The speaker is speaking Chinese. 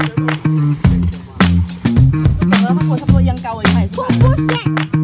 这个吗得跟我差不多一样高我你看也是一